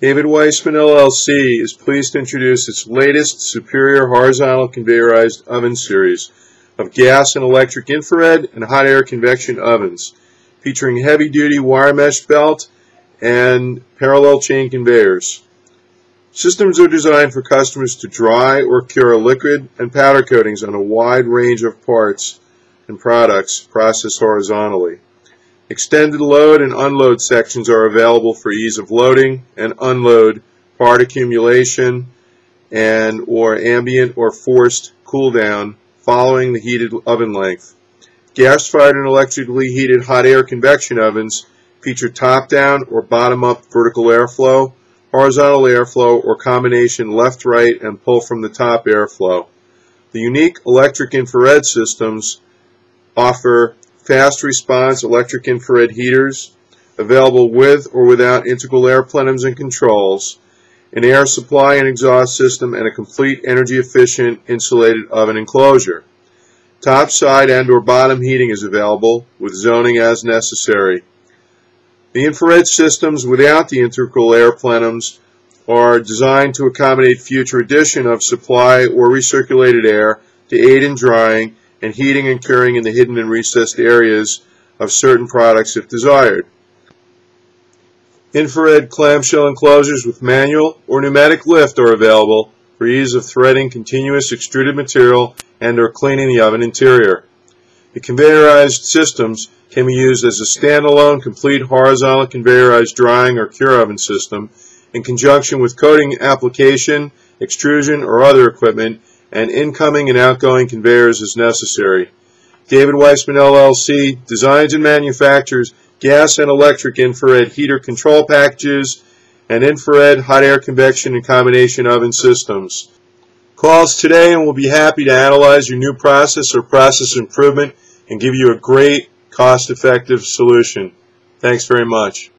David Weissman LLC is pleased to introduce its latest superior horizontal conveyorized oven series of gas and electric infrared and hot air convection ovens featuring heavy duty wire mesh belt and parallel chain conveyors. Systems are designed for customers to dry or cure liquid and powder coatings on a wide range of parts and products processed horizontally. Extended load and unload sections are available for ease of loading and unload part accumulation and or ambient or forced cool down following the heated oven length. Gas-fired and electrically heated hot air convection ovens feature top-down or bottom-up vertical airflow, horizontal airflow, or combination left-right and pull from the top airflow. The unique electric infrared systems offer fast response electric infrared heaters available with or without integral air plenums and controls, an air supply and exhaust system, and a complete energy efficient insulated oven enclosure. Top side and or bottom heating is available with zoning as necessary. The infrared systems without the integral air plenums are designed to accommodate future addition of supply or recirculated air to aid in drying and heating and curing in the hidden and recessed areas of certain products if desired. Infrared clamshell enclosures with manual or pneumatic lift are available for ease of threading continuous extruded material and or cleaning the oven interior. The conveyorized systems can be used as a standalone complete horizontal conveyorized drying or cure oven system in conjunction with coating application, extrusion, or other equipment and incoming and outgoing conveyors as necessary. David Weissman LLC designs and manufactures gas and electric infrared heater control packages and infrared hot air convection and combination oven systems. Call us today and we'll be happy to analyze your new process or process improvement and give you a great cost-effective solution. Thanks very much.